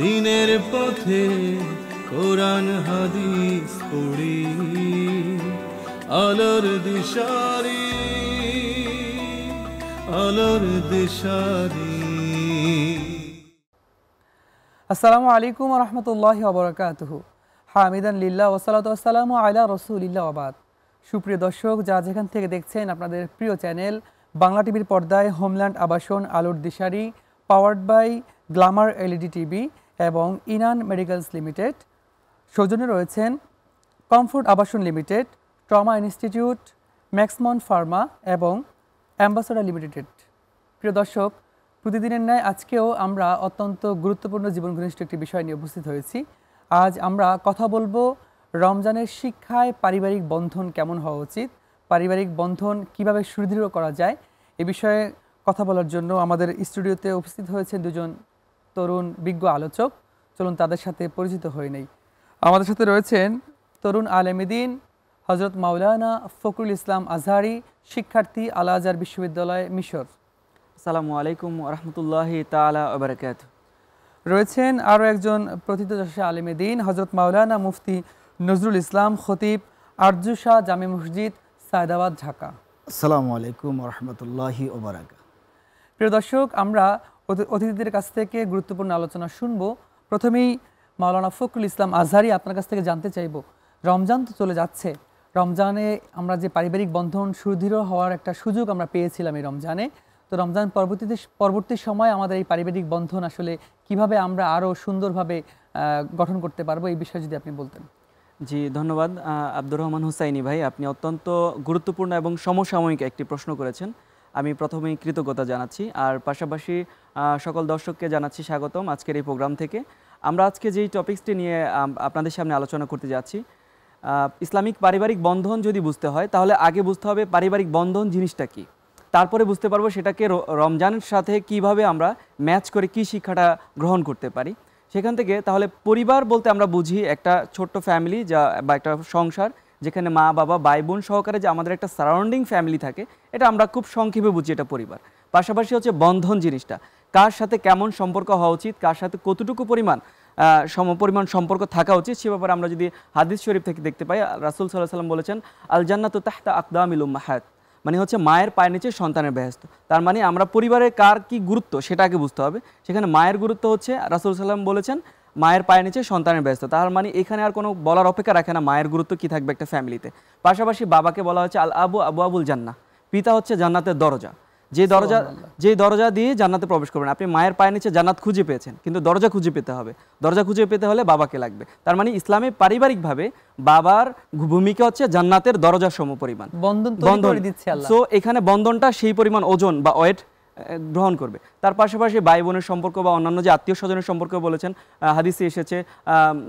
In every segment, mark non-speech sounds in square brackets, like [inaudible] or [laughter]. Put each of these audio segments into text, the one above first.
দিনের পথে কোরআন, হাদিস পড়ি, আলোর দিশারি আলোর দিশারি। আসসালামু আলাইকুম রহমতুল্লাহ ওবরাকাতহ হামিদান লিল্লাহ ওসালাত আসসালামু আলা রসুলিল্লাহ আবাদ সুপ্রিয় দর্শক, যা যেখান থেকে দেখছেন আপনাদের প্রিয় চ্যানেল বাংলা টিভির পর্দায় হোমল্যান্ড আবাসন, আলোর দিশারি powered by glamour LED TV এবং ইনান মেডিকেলস লিমিটেড সৌজন্যে রয়েছেন কমফোর্ট আবাসন limited trauma institute Maxmon pharma এবং অ্যাম্বাসেডার লিমিটেড প্রিয় দর্শক, প্রতিদিনের ন্যায় আজকেও আমরা অত্যন্ত গুরুত্বপূর্ণ জীবন ঘনিষ্ঠ একটি বিষয় নিয়ে উপস্থিত হয়েছি। আজ আমরা কথা বলব রমজানের শিক্ষায় পারিবারিক বন্ধন কেমন হওয়া উচিত, পারিবারিক বন্ধন কীভাবে সুদৃঢ় করা যায়, এ বিষয়ে কথা বলার জন্য আমাদের স্টুডিওতে উপস্থিত হয়েছে দুজন তরুণ বিজ্ঞ আলোচক। চলুন তাদের সাথে পরিচিত হয়ে নেই। আমাদের সাথে রয়েছেন তরুণ আলেমিদিন হজরত মাওলানা ফখরুল ইসলাম আজহারি শিক্ষার্থী আল আজহার বিশ্ববিদ্যালয় মিশর। আসসালামু আলাইকুম রহমতুল্লাহি তালা আবরাকাত রয়েছেন আরও একজন প্রথিত প্রথিতযশা আলেমেদিন হজরত মাওলানা মুফতি নজরুল ইসলাম খতিব আরজু শাহ জামে মসজিদ সায়দাবাদ ঢাকা। আসসালামু আলাইকুম রহমতুল্লাহি ওবরাকা প্রিয় দর্শক আমরা অতিথিদের কাছ থেকে গুরুত্বপূর্ণ আলোচনা শুনব। প্রথমেই মাওলানা ফখরুল ইসলাম আজহারি আপনার কাছ থেকে জানতে চাইব, রমজান তো চলে যাচ্ছে। রমজানে আমরা যে পারিবারিক বন্ধন সুদৃঢ় হওয়ার একটা সুযোগ আমরা পেয়েছিলাম এই রমজানে। তো রমজান পরবর্তীতে পরবর্তী সময় আমাদের এই পারিবারিক বন্ধন আসলে কীভাবে আমরা আরও সুন্দরভাবে গঠন করতে পারব এই বিষয়ে যদি আপনি বলতেন। জি, ধন্যবাদ। আব্দুর রহমান হুসাইনি ভাই, আপনি অত্যন্ত গুরুত্বপূর্ণ এবং সমসাময়িক একটি প্রশ্ন করেছেন। আমি প্রথমেই কৃতজ্ঞতা জানাচ্ছি। আর পাশাপাশি সকল দর্শককে জানাচ্ছি স্বাগতম আজকের এই প্রোগ্রাম থেকে। আমরা আজকে যেই টপিকসটি নিয়ে আপনাদের সামনে আলোচনা করতে যাচ্ছি ইসলামিক পারিবারিক বন্ধন যদি বুঝতে হয়, তাহলে আগে বুঝতে হবে পারিবারিক বন্ধন জিনিসটা কি। তারপরে বুঝতে পারব সেটাকে রমজানের সাথে কীভাবে আমরা ম্যাচ করে কি শিক্ষাটা গ্রহণ করতে পারি। সেখান থেকে তাহলে পরিবার বলতে আমরা বুঝি একটা ছোট্ট ফ্যামিলি যা, বা একটা সংসার যেখানে মা বাবা ভাই বোন সহকারে যে আমাদের একটা সারাউন্ডিং ফ্যামিলি থাকে এটা আমরা খুব সংক্ষেপে বুঝি এটা পরিবার। পাশাপাশি হচ্ছে বন্ধন জিনিসটা। কার সাথে কেমন সম্পর্ক হওয়া উচিত কার সাথে কতটুকু পরিমাণ আহ, সমপরিমাণ সম্পর্ক থাকা উচিত সে ব্যাপারে আমরা যদি হাদিস শরীফ থেকে দেখতে পাই রাসুল সাল্লাহ সাল্লাম বলেছেন আল জান্নাত তাহতা আকদামিল উম্মাহাত। মানে হচ্ছে মায়ের পায়ের নিচে সন্তানের বেহেস্ত তার মানে আমরা পরিবারের কার কি গুরুত্ব সেটা আগে বুঝতে হবে। সেখানে মায়ের গুরুত্ব হচ্ছে রাসুল সাল্লাম বলেছেন মায়ের পায়ের নিচে সন্তানের ব্যস্ত। তার মানে এখানে আর কোনো বলার অপেক্ষা রাখে না মায়ের গুরুত্ব কি থাকবে একটা ফ্যামিলিতে। পাশাপাশি বাবাকে বলা হচ্ছে আল আবু আবু আবুল জান্না পিতা হচ্ছে জান্নাতের দরজা। যে দরজা যে দরজা দিয়ে জান্নাতে প্রবেশ করবেন। আপনি মায়ের পায়ের নিচে জান্নাত খুঁজে পেয়েছেন কিন্তু দরজা খুঁজে পেতে হবে। দরজা খুঁজে পেতে হলে বাবাকে লাগবে। তার মানে ইসলামে পারিবারিকভাবে বাবার ভূমিকা হচ্ছে জান্নাতের দরজার সমপরিমাণ বন্ধন তৈরি করে দিচ্ছে সো এখানে বন্ধনটা সেই পরিমাণ ওজন বা ওয়েট গ্রহণ করবে। তার পাশাপাশি ভাই বোনের সম্পর্ক বা অন্যান্য যে আত্মীয় স্বজনের সম্পর্ক বলেছেন হাদিসে এসেছে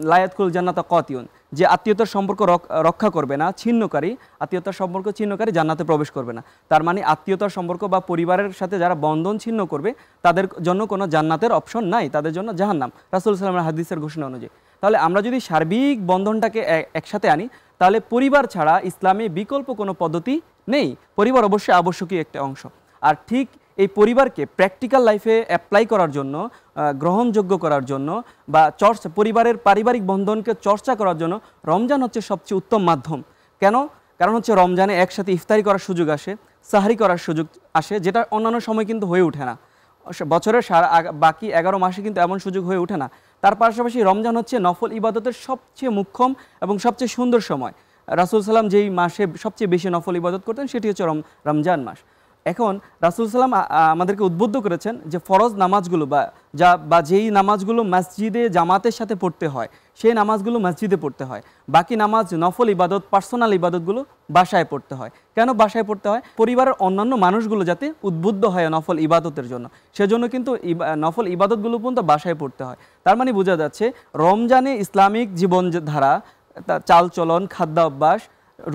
লায়াতকুল জান্নাতা কতিউন যে আত্মীয়তার সম্পর্ক রক- রক্ষা করবে না, ছিন্নকারী, আত্মীয়তার সম্পর্ক ছিন্নকারী জান্নাতে প্রবেশ করবে না। তার মানে আত্মীয়তার সম্পর্ক বা পরিবারের সাথে যারা বন্ধন ছিন্ন করবে, তাদের জন্য কোনো জান্নাতের অপশন নাই, তাদের জন্য জাহান্নাম। রাসুল সাল্লামের হাদিসের ঘোষণা অনুযায়ী। তাহলে আমরা যদি সার্বিক বন্ধনটাকে একসাথে আনি, তাহলে পরিবার ছাড়া ইসলামে বিকল্প কোনো পদ্ধতি নেই। পরিবার অবশ্যই আবশ্যকীয় একটা অংশ। আর ঠিক এই পরিবারকে প্র্যাকটিক্যাল লাইফে অ্যাপ্লাই করার জন্য গ্রহণযোগ্য করার জন্য বা চর্চা, পরিবারের পারিবারিক বন্ধনকে চর্চা করার জন্য রমজান হচ্ছে সবচেয়ে উত্তম মাধ্যম। কেন? কারণ হচ্ছে রমজানে একসাথে ইফতারি করার সুযোগ আসে, সাহারি করার সুযোগ আসে, যেটা অন্যান্য সময় কিন্তু হয়ে ওঠে না। বছরের সারা বাকি এগারো মাসে কিন্তু এমন সুযোগ হয়ে ওঠে না। তার পাশাপাশি রমজান হচ্ছে নফল ইবাদতের সবচেয়ে মুখ্যম এবং সবচেয়ে সুন্দর সময়। রাসুল সাল্লাম যেই মাসে সবচেয়ে বেশি নফল ইবাদত করতেন, সেটি হচ্ছে রম, রমজান মাস। এখন রাসুল সাল্লাম আমাদেরকে উদ্বুদ্ধ করেছেন যে ফরজ নামাজগুলো বা, যা, বা যেই নামাজগুলো মসজিদে জামাতের সাথে পড়তে হয়, সেই নামাজগুলো মসজিদে পড়তে হয়। বাকি নামাজ, নফল ইবাদত, পার্সোনাল ইবাদতগুলো বাসায় পড়তে হয়। কেন বাসায় পড়তে হয়? পরিবারের অন্যান্য মানুষগুলো যাতে উদ্বুদ্ধ হয় নফল ইবাদতের জন্য। সেজন্য কিন্তু নফল ইবাদতগুলো পর্যন্ত বাসায় পড়তে হয়। তার মানে বোঝা যাচ্ছে, রমজানে ইসলামিক জীবনধারা চালচলন, খাদ্যাভ্যাস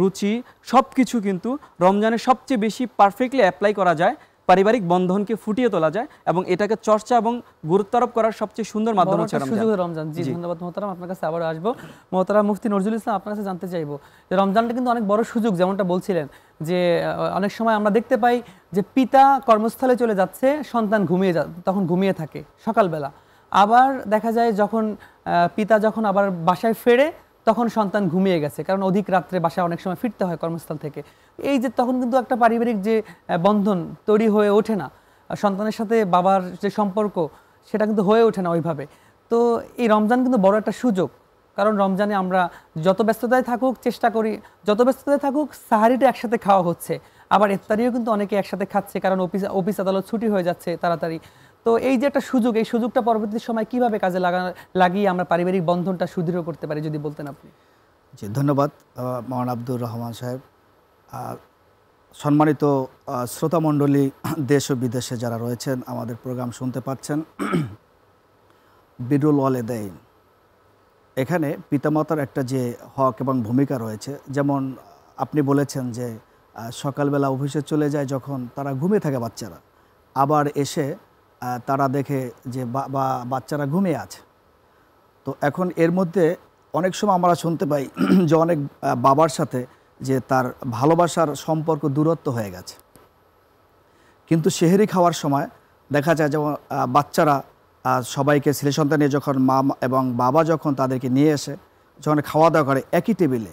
রুচি সব কিছু কিন্তু রমজানে সবচেয়ে বেশি পারফেক্টলি অ্যাপ্লাই করা যায় পারিবারিক বন্ধনকে ফুটিয়ে তোলা যায় এবং এটাকে চর্চা এবং গুরুত্বারোপ করার সবচেয়ে সুন্দর মাধ্যম হচ্ছে রমজান। সুযোগ রমজান। জি জি। ধন্যবাদ মোহতারাম আপনার কাছে আবার আসব। মোহতারাম মুফতি নজরুল ইসলাম আপনার কাছে জানতে চাইব যে রমজানটা কিন্তু অনেক বড় সুযোগ যেমনটা বলছিলেন যে অনেক সময় আমরা দেখতে পাই যে পিতা কর্মস্থলে চলে যাচ্ছে সন্তান ঘুমিয়ে যা তখন ঘুমিয়ে থাকে সকালবেলা। আবার দেখা যায় যখন পিতা যখন আবার বাসায় ফেরে তখন সন্তান ঘুমিয়ে গেছে, কারণ অধিক রাত্রে বাসায় অনেক সময় ফিরতে হয় কর্মস্থল থেকে। এই যে তখন কিন্তু একটা পারিবারিক যে বন্ধন তৈরি হয়ে ওঠে না। সন্তানের সাথে বাবার যে সম্পর্ক, সেটা কিন্তু হয়ে ওঠে না ওইভাবে। তো এই রমজান কিন্তু বড় একটা সুযোগ। কারণ রমজানে আমরা যত ব্যস্ততায় থাকুক, চেষ্টা করি, যত ব্যস্ততায় থাকুক, সাহারিটা একসাথে খাওয়া হচ্ছে। আবার ইফতারিও কিন্তু অনেকে একসাথে খাচ্ছে, কারণ অফিস অফিস আদালত ছুটি হয়ে যাচ্ছে তাড়াতাড়ি। তো এই যে একটা সুযোগ, এই সুযোগটা পরবর্তী সময় কীভাবে কাজে লাগা, লাগিয়ে আমরা পারিবারিক বন্ধনটা সুদৃঢ় করতে পারি যদি বলতেন আপনি? জি, ধন্যবাদ মহান আব্দুর রহমান সাহেব। সম্মানিত শ্রোতামণ্ডলী, [clears throat] দেশ ও বিদেশে যারা রয়েছেন, আমাদের প্রোগ্রাম শুনতে পাচ্ছেন। [clears throat] বিরুল ওয়ালেদাইন এখানে পিতামাতার একটা যে হক এবং ভূমিকা রয়েছে, যেমন আপনি বলেছেন যে সকালবেলা অফিসে চলে যায় যখন তারা ঘুমিয়ে থাকে বাচ্চারা। আবার এসে তারা দেখে যে বা- বাচ্চারা ঘুমিয়ে আছে। তো এখন এর মধ্যে অনেক সময় আমরা শুনতে পাই [clears throat] যে অনেক বাবার সাথে যে তার ভালোবাসার সম্পর্ক দূরত্ব হয়ে গেছে। কিন্তু সেহেরি খাওয়ার সময় দেখা যায় যেমন বাচ্চারা সবাইকে ছেলে সন্তান নিয়ে যখন মা এবং বাবা যখন তাদেরকে নিয়ে এসে যখন খাওয়া দাওয়া করে একই টেবিলে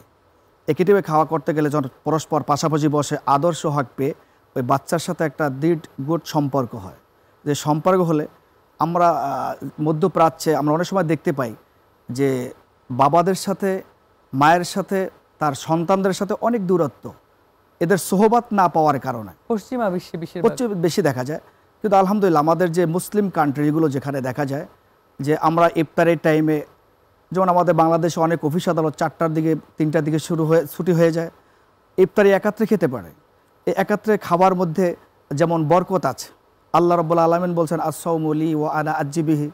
একই টেবিলে খাওয়া করতে গেলে যখন পরস্পর পাশাপাশি বসে আদর্শ হক পেয়ে ওই বাচ্চার সাথে একটা দৃঢ় গুড সম্পর্ক হয়। যে সম্পর্ক হলে আমরা মধ্যপ্রাচ্যে আমরা অনেক সময় দেখতে পাই যে বাবাদের সাথে মায়ের সাথে তার সন্তানদের সাথে অনেক দূরত্ব। এদের সোহবাত না পাওয়ার কারণে। পশ্চিমা বিশ্বে হচ্ছে বেশি দেখা যায়। কিন্তু আলহামদুলিল্লাহ আমাদের যে মুসলিম কান্ট্রিগুলো যেখানে দেখা যায় যে আমরা ইফতারের টাইমে যেমন আমাদের বাংলাদেশে অনেক অফিস আদালত চারটার দিকে তিনটার দিকে শুরু হয়ে ছুটি হয়ে যায়। ইফতারি একাত্রে খেতে পারে। এই একাত্রে খাবার মধ্যে যেমন বরকত আছে আল্লাহ রব্বুল আলমিন বলছেন আসৌমলি ও আনা আজিবিহি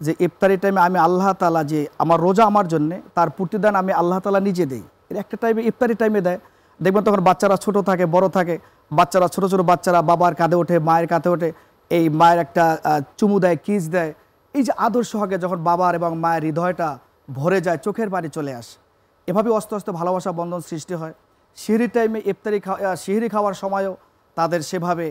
যে ইফতারি টাইমে আমি আল্লাহ তালা যে আমার রোজা আমার জন্যে তার প্রতিদান আমি আল্লাহ তালা নিজে দিই। এর একটা টাইমে ইফতারি টাইমে দেয়। দেখবেন তখন বাচ্চারা ছোট থাকে, বড় থাকে। বাচ্চারা, ছোট ছোট বাচ্চারা বাবার কাঁধে ওঠে, মায়ের কাঁধে ওঠে। এই মায়ের একটা চুমু দেয়, কিস দেয়। এই যে আদর্শ হকে যখন বাবার এবং মায়ের হৃদয়টা ভরে যায়, চোখের বাড়ি চলে আসে। এভাবে আস্তে আস্তে ভালোবাসা বন্ধন সৃষ্টি হয়। সিহরি টাইমে ইফতারি খাওয়া সিহরি খাওয়ার সময়ও তাদের সেভাবে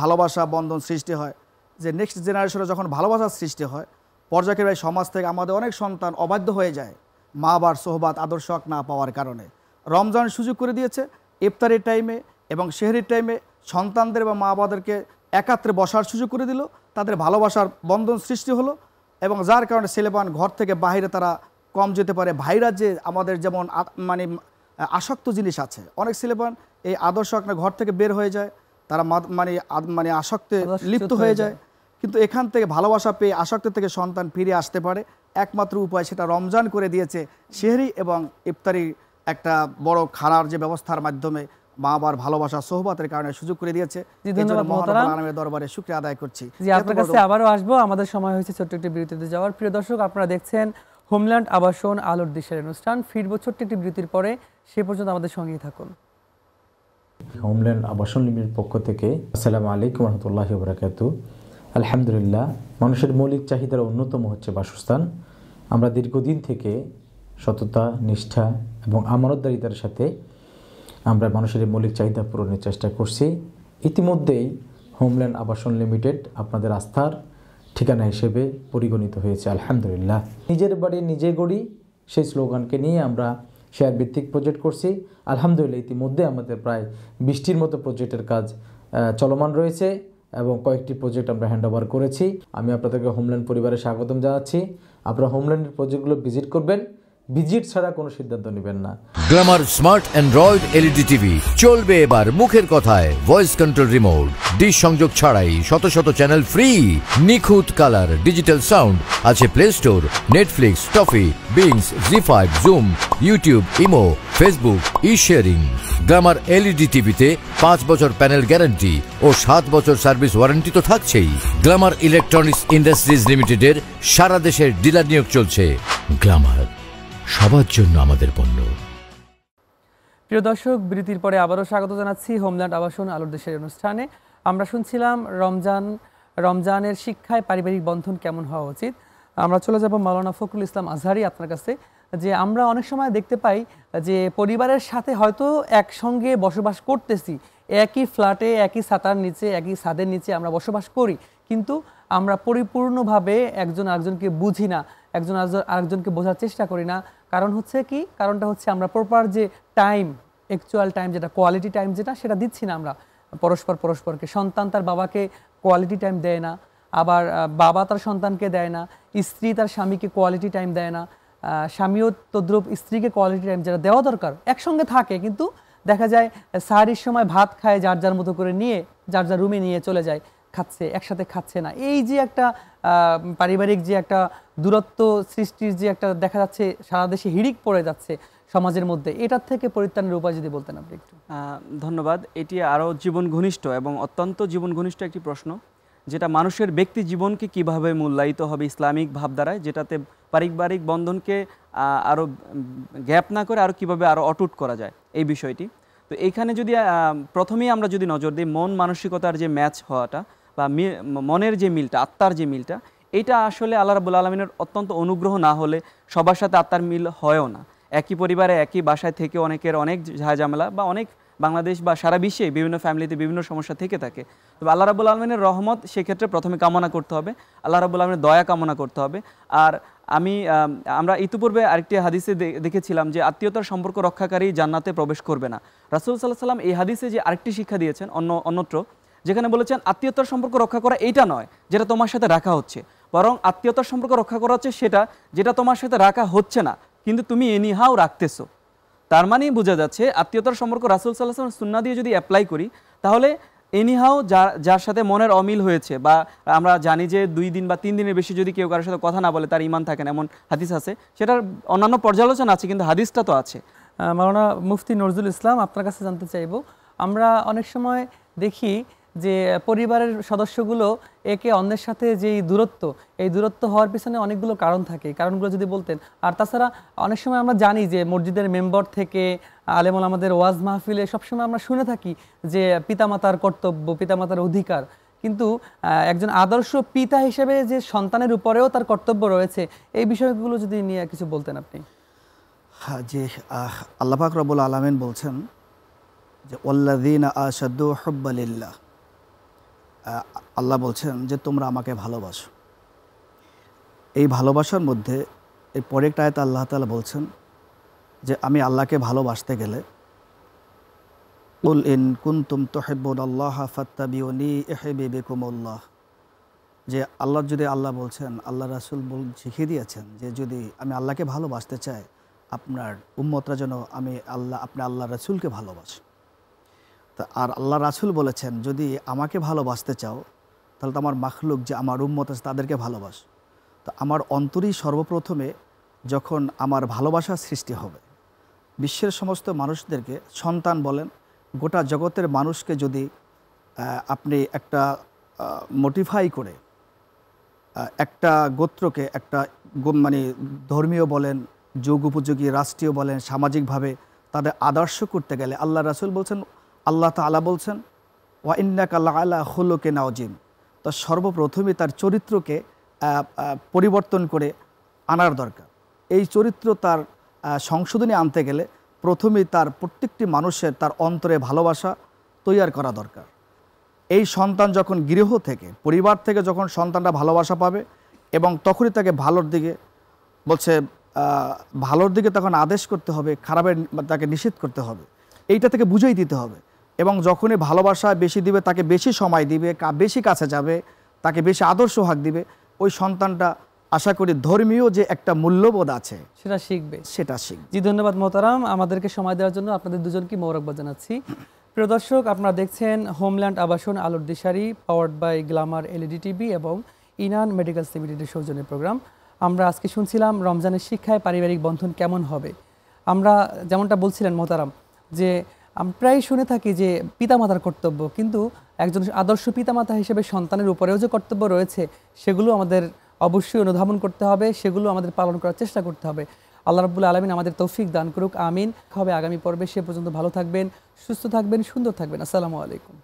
ভালোবাসা, বন্ধন সৃষ্টি হয়। যে নেক্সট জেনারেশনে যখন ভালোবাসার সৃষ্টি হয়, পর্যায়ক্রমে সমাজ থেকে আমাদের অনেক সন্তান অবাধ্য হয়ে যায় মা বাবার সোহবাত আদর্শ হক না পাওয়ার কারণে। রমজান সুযোগ করে দিয়েছে, ইফতারের টাইমে এবং শেহরির টাইমে সন্তানদের বা মা বাবাদেরকে একাত্রে বসার সুযোগ করে দিল, তাদের ভালোবাসার বন্ধন সৃষ্টি হলো এবং যার কারণে ছেলেপান ঘর থেকে বাইরে তারা কম যেতে পারে। ভাইরা যে আমাদের যেমন মানে আসক্ত জিনিস আছে, অনেক ছেলেপান এই আদর্শ আপনার ঘর থেকে বের হয়ে যায় তারা মানে মানে আসক্তে লিপ্ত হয়ে যায়। কিন্তু এখান থেকে ভালোবাসা পেয়ে আসক্তি থেকে সন্তান ফিরে আসতে পারে। একমাত্র উপায় সেটা রমজান করে দিয়েছে শেহরি এবং ইফতারি একটা বড় খানার যে ব্যবস্থার মাধ্যমে মা বাবার ভালোবাসা সোহবাতের কারণে সুযোগ করে দিয়েছে। দরবারে শুকরিয়া আদায় করছি। আপনার কাছে আবারও আসব। আমাদের সময় হয়েছে ছোট্ট একটি বিরতিতে যাওয়ার। প্রিয় দর্শক আপনারা দেখছেন হোমল্যান্ড আবাসন আলোর দিশের অনুষ্ঠান। ফিরবো ছোট্ট একটি বিরতির পরে। সে পর্যন্ত আমাদের সঙ্গেই থাকুন। হোমল্যান্ড আবাসন লিমিটেড পক্ষ থেকে আসসালামু আলাইকুম রহমতুল্লাহ বরাকাত আলহামদুলিল্লাহ, মানুষের মৌলিক চাহিদার অন্যতম হচ্ছে বাসস্থান। আমরা দীর্ঘদিন থেকে সততা, নিষ্ঠা এবং আমানতদারিতার সাথে আমরা মানুষের মৌলিক চাহিদা পূরণের চেষ্টা করছি। ইতিমধ্যেই হোমল্যান্ড আবাসন লিমিটেড আপনাদের আস্থার ঠিকানা হিসেবে পরিগণিত হয়েছে, আলহামদুলিল্লাহ। নিজের বাড়ি নিজে গড়ি সেই স্লোগানকে নিয়ে আমরা শেয়ার ভিত্তিক প্রজেক্ট করছি। আলহামদুলিল্লাহ, ইতিমধ্যে আমাদের প্রায় বৃষ্টির মতো প্রজেক্টের কাজ চলমান রয়েছে এবং কয়েকটি প্রজেক্ট আমরা হ্যান্ড ওভার করেছি। আমি আপনাদেরকে হোমল্যান্ড পরিবারে স্বাগতম জানাচ্ছি। আপনারা হোমল্যান্ডের প্রজেক্টগুলো ভিজিট করবেন। ভিজিট ছাড়া কোনো সিদ্ধান্ত নেবেন না। Glamour smart android LED TV. চলবে এবার মুখের কথায় ভয়েস কন্ট্রোল রিমোট। ডিশ সংযোগ ছাড়াই শত শত চ্যানেল ফ্রি। নিখুঁত কালার, ডিজিটাল সাউন্ড আছে play store Netflix Toffee Binge Zee five Zoom YouTube Imo Facebook e sharing glamour LED টিভিতে পাঁচ বছর প্যানেল গ্যারান্টি ও সাত বছর সার্ভিস ওয়ারেন্টি তো থাকছেই। গ্ল্যামার ইলেকট্রনিক্স ইন্ডাস্ট্রিজ লিমিটেডের সারা দেশের ডিলার নিয়োগ চলছে। গ্ল্যামার সবার জন্য আমাদের পণ্য। প্রিয় দর্শক, বিরতির পরে আবারও স্বাগত জানাচ্ছি হোমল্যান্ড আবাসন আলোর দেশের অনুষ্ঠানে। আমরা শুনছিলাম রমজান, রমজানের শিক্ষায় পারিবারিক বন্ধন কেমন হওয়া উচিত? আমরা চলে যাব মাওলানা ফখরুল ইসলাম আজহারি আপনার কাছে, যে আমরা অনেক সময় দেখতে পাই যে পরিবারের সাথে হয়তো একসঙ্গে বসবাস করতেছি। একই ফ্ল্যাটে, একই ছাতার নিচে, একই ছাদের নিচে আমরা বসবাস করি। কিন্তু আমরা পরিপূর্ণভাবে একজন আরেকজনকে বুঝি না। একজন আরেকজন- আরেকজনকে বোঝার চেষ্টা করি না। কারণ হচ্ছে কি? কারণটা হচ্ছে আমরা প্রপার যে টাইম অ্যাকচুয়াল টাইম যেটা কোয়ালিটি টাইম যেটা, সেটা দিচ্ছি না আমরা। পরস্পর পরস্পরকে। সন্তান তার বাবাকে কোয়ালিটি টাইম দেয় না। আবার বাবা তার সন্তানকে দেয় না। স্ত্রী তার স্বামীকে কোয়ালিটি টাইম দেয় না। স্বামীও তদ্রুপ স্ত্রীকে কোয়ালিটি টাইম যেটা দেওয়া দরকার, একসঙ্গে থাকে। কিন্তু দেখা যায় সাহারির সময় ভাত খায়, যার যার মতো করে নিয়ে, যার যার রুমে নিয়ে চলে যায়। খাচ্ছে একসাথে খাচ্ছে না। এই যে একটা পারিবারিক যে একটা দূরত্ব সৃষ্টির যে একটা দেখা যাচ্ছে সারা দেশে হিড়িক পড়ে যাচ্ছে সমাজের মধ্যে এটার থেকে পরিত্রাণের উপায় যদি বলতেন আপনি একটু। ধন্যবাদ। এটি আরও জীবন ঘনিষ্ঠ এবং অত্যন্ত জীবন ঘনিষ্ঠ একটি প্রশ্ন যেটা মানুষের ব্যক্তি জীবনকে কীভাবে মূল্যায়িত হবে ইসলামিক ভাবধারায় যেটাতে পারিবারিক বন্ধনকে আহ, আরও গ্যাপ না করে আরও কীভাবে আরও অটুট করা যায় এই বিষয়টি। তো এইখানে যদি প্রথমেই আমরা যদি নজর দিই মন মানসিকতার যে ম্যাচ হওয়াটা বা মনের যে মিলটা, আত্মার যে মিলটা এটা আসলে আল্লাহ রাবুল আলমিনের অত্যন্ত অনুগ্রহ না হলে সবার সাথে আত্মার মিল হয়ও না। একই পরিবারে একই বাসায় থেকে অনেকের অনেক ঝামেলা বা অনেক বাংলাদেশ বা সারা বিশ্বে বিভিন্ন ফ্যামিলিতে বিভিন্ন সমস্যা থেকে থাকে। তবে আল্লাহ রাবুল আলমিনের রহমত সেক্ষেত্রে প্রথমে কামনা করতে হবে। আল্লাহ রাবুল আলমিনের দয়া কামনা করতে হবে। আর আমি আমরা ইতিপূর্বে আরেকটি হাদিসে দেখেছিলাম যে আত্মীয়তার সম্পর্ক রক্ষাকারী জান্নাতে প্রবেশ করবে না। রাসুল সাল্লাহ সাল্লাম এই হাদিসে যে আরেকটি শিক্ষা দিয়েছেন, অন্য, অন্যত্র যেখানে বলেছেন আত্মীয়তার সম্পর্ক রক্ষা করা এইটা নয়, যেটা তোমার সাথে রাখা হচ্ছে। বরং আত্মীয়তার সম্পর্ক রক্ষা করা হচ্ছে সেটা, যেটা তোমার সাথে রাখা হচ্ছে না, কিন্তু তুমি এনিহাও রাখতেছো। তার মানেই বোঝা যাচ্ছে, আত্মীয়তার সম্পর্ক রাসুল সাল্লাহ সুন্না দিয়ে যদি অ্যাপ্লাই করি, তাহলে এনিহাও যার যার সাথে মনের অমিল হয়েছে, বা আমরা জানি যে দুই দিন বা তিন দিনের বেশি যদি কেউ কারোর সাথে কথা না বলে, তার ইমান থাকে না, এমন হাদিস আছে, সেটার অন্যান্য পর্যালোচনা আছে, কিন্তু হাদিসটা তো আছে। মাওলানা মুফতি নজরুল ইসলাম আপনার কাছে জানতে চাইব। আমরা অনেক সময় দেখি যে পরিবারের সদস্যগুলো একে অন্যের সাথে যেই দূরত্ব এই দূরত্ব হওয়ার পিছনে অনেকগুলো কারণ থাকে। কারণগুলো যদি বলতেন। আর তাছাড়া অনেক সময় আমরা জানি যে মসজিদের মেম্বার থেকে আলেমল আমাদের ওয়াজ মাহফিলে সবসময় আমরা শুনে থাকি যে পিতামাতার কর্তব্য পিতামাতার অধিকার। কিন্তু একজন আদর্শ পিতা হিসেবে যে সন্তানের উপরেও তার কর্তব্য রয়েছে এই বিষয়গুলো যদি নিয়ে কিছু বলতেন আপনি। হ্যাঁ যে আহ, আল্লাহ পাক রবুল আলমিন বলছেন যে ওল্লাদিন আসাদু হব্বালিল্লাহ। আল্লাহ বলছেন যে, তোমরা আমাকে ভালোবাসো। এই ভালোবাসার মধ্যে এই পরে একটা আয়তা আল্লাহ তালা বলছেন যে, আমি আল্লাহকে ভালোবাসতে গেলে উল ইন কুন্তুম তোহেবুল আল্লাহ ফাত্তাবিউনি এহেবি বেকুমুল্লাহ যে, আল্লাহ যদি আল্লাহ বলছেন, আল্লাহ রাসুল বল, শিখিয়ে দিয়েছেন যে, যদি আমি আল্লাহকে ভালোবাসতে চাই, আপনার উম্মতরা যেন আমি আল্লাহ, আপনি আল্লাহ রাসুলকে ভালোবাসি আর আল্লাহ রাসুল বলেছেন, যদি আমাকে ভালোবাসতে চাও, তাহলে তো আমার মাখলুক যে আমার উম্মত আছে তাদেরকে ভালোবাস। তো আমার অন্তরই সর্বপ্রথমে যখন আমার ভালোবাসার সৃষ্টি হবে, বিশ্বের সমস্ত মানুষদেরকে সন্তান বলেন, গোটা জগতের মানুষকে যদি আপনি একটা মোটিফাই করে একটা গোত্রকে একটা মানে ধর্মীয় বলেন, যোগ উপযোগী, রাষ্ট্রীয় বলেন, সামাজিকভাবে তাদের আদর্শ করতে গেলে আল্লাহ রাসুল বলছেন আল্লাহ তালা বলছেন, ওয়া ইন্নাক আল্লাহ আল্লাহ হলোকে নাওজিম তো সর্বপ্রথমে তার চরিত্রকে পরিবর্তন করে আনার দরকার। এই চরিত্র তার সংশোধনী আনতে গেলে প্রথমেই তার প্রত্যেকটি মানুষের তার অন্তরে ভালোবাসা তৈয়ার করা দরকার। এই সন্তান যখন গৃহ থেকে, পরিবার থেকে যখন সন্তানটা ভালোবাসা পাবে এবং তখনই তাকে ভালোর দিকে বলছে ভালোর দিকে তখন আদেশ করতে হবে, খারাপের, তাকে নিষেধ করতে হবে। এইটা থেকে বুঝেই দিতে হবে। এবং যখনই ভালোবাসা বেশি দিবে তাকে বেশি সময় দিবে বেশি কাছে যাবে তাকে বেশি আদর্শ হাক দিবে ওই সন্তানটা আশা করি ধর্মীয় যে একটা মূল্যবোধ আছে সেটা শিখবে। সেটা শিখবে। জি ধন্যবাদ মোহতারাম। আমাদেরকে সময় দেওয়ার জন্য আপনাদের দুজনকে মোবারকবাদ জানাচ্ছি। প্রিয় দর্শক আপনারা দেখছেন হোমল্যান্ড আবাসন আলোর দিশারি powered by glamour LED TV এবং ইনান মেডিকেল লিমিটেডের সৌজন্যে প্রোগ্রাম আমরা আজকে শুনছিলাম রমজানের শিক্ষায় পারিবারিক বন্ধন কেমন হবে? আমরা যেমনটা বলছিলেন মোহতারাম যে আমরা প্রায় শুনে থাকি যে পিতামাতার কর্তব্য, কিন্তু একজন আদর্শ পিতামাতা হিসেবে সন্তানের উপরেও যে কর্তব্য রয়েছে, সেগুলো আমাদের অবশ্যই অনুধাবন করতে হবে, সেগুলো আমাদের পালন করার চেষ্টা করতে হবে। আল্লাহ রাবুল আলমিন আমাদের তৌফিক দান করুক, আমিন। হবে আগামী পর্বে, সে পর্যন্ত ভালো থাকবেন, সুস্থ থাকবেন, সুন্দর থাকবেন। আসসালামু আলাইকুম।